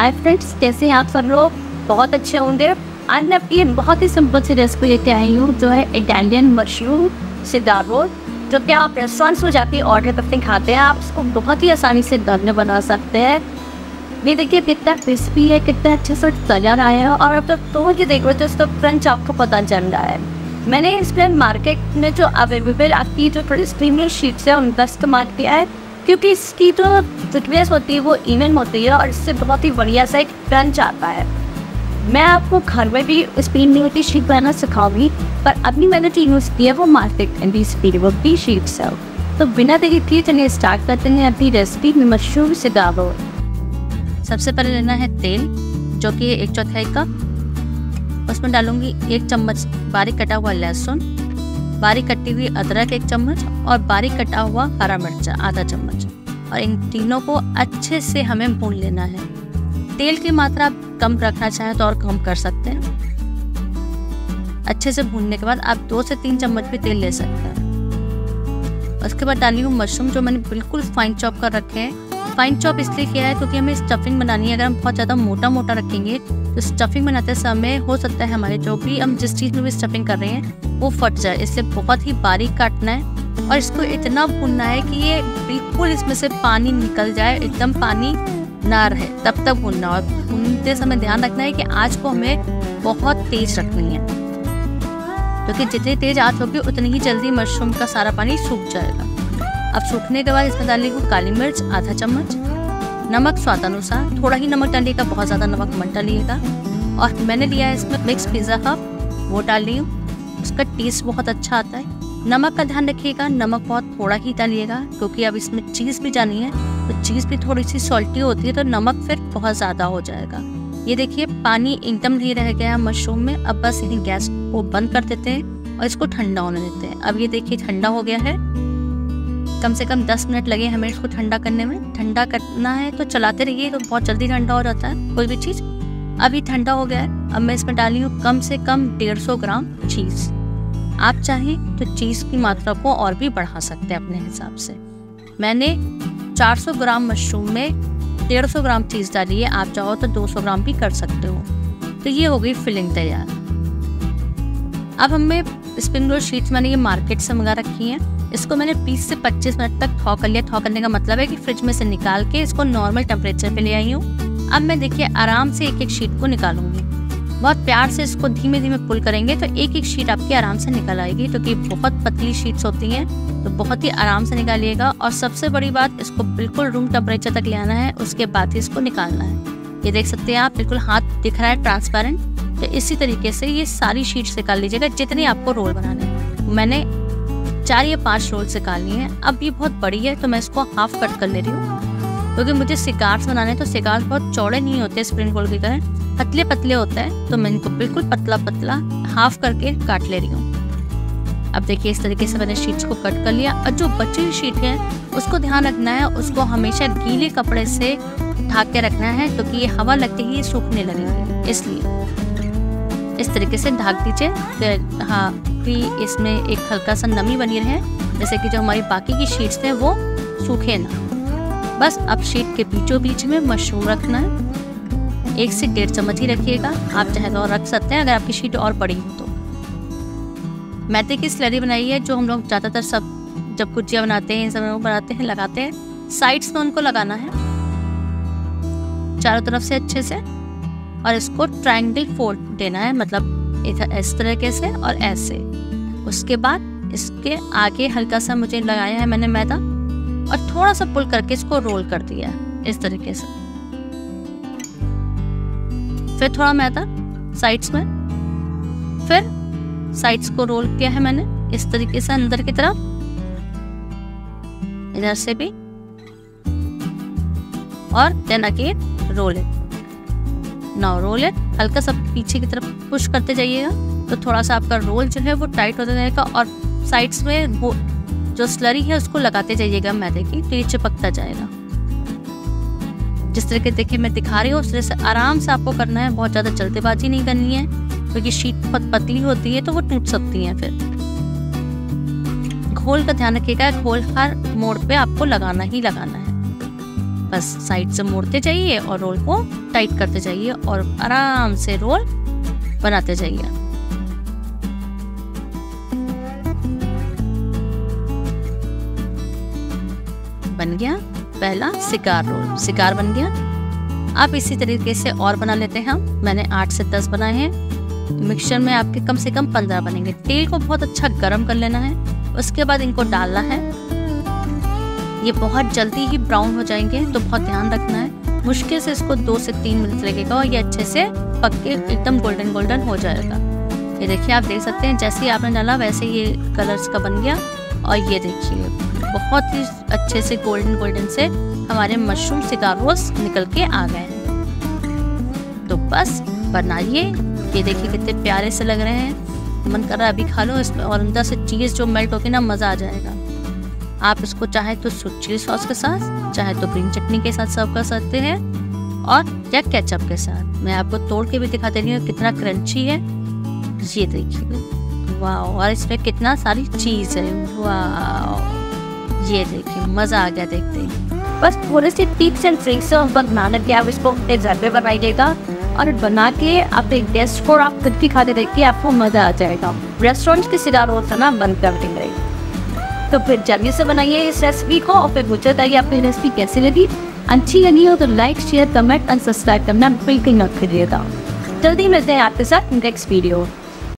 Hi friends कैसे हैं आप सब लोग? बहुत अच्छे होंगे। आज मैं आपकी बहुत ही सिंपल सी रेसिपी लेके आई हूँ, जो है इटालियन मशरूम सिदारो जो कि आप रेस्टोरेंट्स में जाके ऑर्डर करके खाते हैं। आप इसको बहुत ही आसानी से घर में बना सकते हैं। ये देखिए, कितना क्रिस्पी है, कितना अच्छे से तला रहा है। और अब तक तो ये देख रहे तो इसका क्रंच आपको पता चल रहा है। मैंने इस पर मार्केट में जो अवेलेबल आपकी जो प्रीमियम शीट्स है, उनका इस्तेमाल किया है। क्योंकि इसकी जो थिकनेस होती है, वो इवन होती है और इससे बहुत ही बढ़िया सा एक क्रंच आता है। मैं आपको घर में भी स्पीड की शीट बनाना सिखाऊँगी, पर अभी मैंने जो यूज़ किया वो मार्केट एंड स्पीड की शीट्स है। तो बिना देरी किए चलिए स्टार्ट करते हैं अपनी रेसिपी में मशरूम से डालो सबसे पहले लेना है तेल, जो कि एक चौथाई कप। उसमें डालूँगी एक चम्मच बारीक कटा हुआ लहसुन बारीक कटी हुई अदरक एक चम्मच और बारीक कटा हुआ हरा मिर्चा, आधा चम्मच। और इन तीनों को अच्छे से हमें भून लेना है। तेल की मात्रा आप कम रखना चाहें तो और कम कर सकते हैं। अच्छे से भूनने के बाद आप दो से तीन चम्मच भी तेल ले सकते हैं। उसके बाद डाली हूँ मशरूम जो मैंने बिल्कुल फाइन चॉप कर रखे हैं फाइन चॉप इसलिए किया है क्योंकि हमें स्टफिंग बनानी है। अगर हम बहुत ज़्यादा मोटा मोटा रखेंगे तो स्टफिंग बनाते समय हो सकता है हमारे जो भी हम जिस चीज़ में भी स्टफिंग कर रहे हैं, वो फट जाए। इसलिए बहुत ही बारीक काटना है और इसको इतना भूनना है कि ये बिल्कुल इसमें से पानी निकल जाए, एकदम पानी ना रहे, तब तक भूनना और भूनते समय ध्यान रखना है कि आँच को हमें बहुत तेज रखनी है, क्योंकि जितनी तेज आँच होगी, उतनी ही जल्दी मशरूम का सारा पानी सूख जाएगा। अब सूखने के बाद इसमें डालिएगा काली मिर्च, आधा चम्मच, नमक स्वादानुसार थोड़ा ही नमक डालिएगा बहुत ज़्यादा नमक मत डालिएगा। और मैंने लिया है इसमें मिक्स पिज़्ज़ा कप वो डाल ली हूँ। उसका टेस्ट बहुत अच्छा आता है। नमक का ध्यान रखिएगा, नमक बहुत थोड़ा ही डालिएगा, क्योंकि अब इसमें चीज़ भी जानी है। तो चीज़ भी थोड़ी सी सॉल्टी होती है तो नमक फिर बहुत ज़्यादा हो जाएगा। ये देखिए, पानी एकदम नहीं रह गया मशरूम में। अब बस यही गैस को बंद कर देते हैं और इसको ठंडा होने देते हैं। अब ये देखिए, ठंडा हो गया है। कम से कम 10 मिनट लगे हमें इसको ठंडा करने में। ठंडा करना है तो चलाते रहिए तो बहुत जल्दी ठंडा हो जाता है, कोई भी चीज़। अभी ठंडा हो गया है, अब मैं इसमें डाली हूँ कम से कम डेढ़ सौ ग्राम चीज़। आप चाहें तो चीज़ की मात्रा को और भी बढ़ा सकते हैं अपने हिसाब से। मैंने 400 ग्राम मशरूम में 150 ग्राम चीज़ डाली है, आप चाहो तो 200 ग्राम भी कर सकते हो। तो ये हो गई फिलिंग तैयार। अब हमें स्प्रिंग रोल शीट्स, मैंने ये मार्केट से मंगा रखी हैं। इसको मैंने 20 से 25 मिनट तक थॉ कर लिया। थॉ करने का मतलब है कि फ्रिज में से निकाल के इसको नॉर्मल टेम्परेचर पे ले आई हूँ। अब मैं देखिए, आराम से एक एक शीट को निकालूँगी। बहुत प्यार से इसको धीमे धीमे पुल करेंगे तो एक एक शीट आपकी आराम से निकल आएगी क्योंकि तो बहुत पतली शीट्स होती हैं। तो बहुत ही आराम से निकालिएगा और सबसे बड़ी बात, इसको बिल्कुल रूम टेम्परेचर तक ले आना है, उसके बाद ही इसको निकालना है। ये देख सकते हैं आप, बिल्कुल हाथ दिख रहा है ट्रांसपेरेंट तो इसी तरीके से ये सारी शीट्स निकाल लीजिएगा जितने आपको रोल बनाने मैंने चार या पाँच रोल से काटनी है। अब ये बहुत बड़ी है तो मैं इसको हाफ़ कट कर ले रही हूँ। क्योंकि तो मुझे सिकार्स बनाने तो सिकार्स बहुत चौड़े नहीं होते स्प्रिंग रोल की तरह। पतले पतले होते हैं तो मैं इनको बिल्कुल पतला पतला हाफ़ करके काट ले रही हूँ। अब देखिए, इस तरीके से मैंने शीट्स को कट कर लिया। और जो बची हुई शीट है, उसको ध्यान रखना है, उसको हमेशा गीले कपड़े से ढाक के रखना है, क्योंकि तो ये हवा लगते ही सूखने लगेगी, इसलिए। इस तरीके से ढाक दीजिए हाँ कि इसमें एक हल्का सा नमी बनी रहे, जैसे कि जो हमारी बाकी की शीट्स हैं वो सूखे ना। बस अब शीट के बीचों बीच में मशरूम रखना है। एक से डेढ़ चम्मच ही रखिएगा। आप चाहे तो और रख सकते हैं, अगर आपकी शीट और बड़ी हो तो। मैदे की स्लरी बनाई है, जो हम लोग ज़्यादातर सब जब गुजिया बनाते हैं सब बनाते हैं, लगाते हैं। साइड्स में उनको लगाना है। चारों तरफ़ से अच्छे से। और इसको ट्रायंगल फोल्ड देना है मतलब इस तरीके से और ऐसे। उसके बाद इसके आगे हल्का सा मुझे लगाया है मैंने मैदा और थोड़ा सा पुल करके इसको रोल कर दिया इस तरीके से। फिर थोड़ा मैदा, साइड्स में। फिर साइड्स को रोल किया है मैंने, इस तरीके से अंदर की तरफ़। इधर से भी। और then again roll it. Now roll it. हल्का सा पीछे की तरफ़ पुश करते जाइएगा। तो थोड़ा सा आपका रोल जो है वो टाइट होता जाएगा और साइड्स में वो जो स्लरी है उसको लगाते जाइएगा मैदे की तो ये चिपकता जाएगा। जिस तरीके देखिए मैं दिखा रही हूँ, उस तरह से आराम से आपको करना है। बहुत ज़्यादा जल्दबाजी नहीं करनी है, क्योंकि तो शीट बहुत पतली होती है तो वो टूट सकती है फिर। घोल का ध्यान रखिएगा, घोल हर मोड़ पे आपको लगाना ही लगाना है। बस साइड से मोड़ते जाइए और रोल को टाइट करते जाइए और आराम से रोल बनाते जाइए। बन गया पहला शिकार रोल। शिकार बन गया। आप इसी तरीके से और बना लेते हैं मैंने आठ से दस बनाए हैं। मिक्सचर में आपके कम से कम पंद्रह बनेंगे। तेल को बहुत अच्छा गर्म कर लेना है। उसके बाद इनको डालना है। ये बहुत जल्दी ही ब्राउन हो जाएँगे तो बहुत ध्यान रखना है। मुश्किल से इसको दो से तीन मिनट लगेगा और ये अच्छे से पक्के, एकदम गोल्डन गोल्डन हो जाएगा। ये देखिए, आप देख सकते हैं, जैसे ही आपने डाला, वैसे ये कलर्स का बन गया। और ये देखिए, बहुत ही अच्छे से गोल्डन गोल्डन से हमारे मशरूम सिकारोस निकल के आ गए हैं। तो बस, बनाइए। ये देखिए, कितने प्यारे से लग रहे हैं। मन कर रहा है, अभी खा लो इसमें और अंदर से चीज़ जो मेल्ट होगी ना, मज़ा आ जाएगा। आप इसको चाहे तो चिली सॉस के साथ, चाहे तो ग्रीन चटनी के साथ सर्व कर सकते हैं, और या केचप के साथ। मैं आपको तोड़ के भी दिखा दे रही हूँ, कितना क्रंची है। ये देखिए। वाह और इसमें कितना सारी चीज़ है। वाह ये देखिए, मज़ा आ गया देखते ही। बस थोड़े से टिप्स एंड ट्रिक्स बनाने के आप इसको अपने घर पे बनाइएगा, और बना के अपने गेस्ट को आप खुद भी खाते देखिए, आपको मज़ा आ जाएगा। रेस्टोरेंट के सिरा रोल ना बंद कर देंगे। तो फिर जल्दी से बनाइए इस रेसिपी को और फिर मुझे बताइए आपको रेसिपी कैसी लगी। अच्छी लगी हो तो like share comment and subscribe करना बिल्कुल न करिएगा जल्दी मिलते हैं आपके साथ नेक्स्ट वीडियो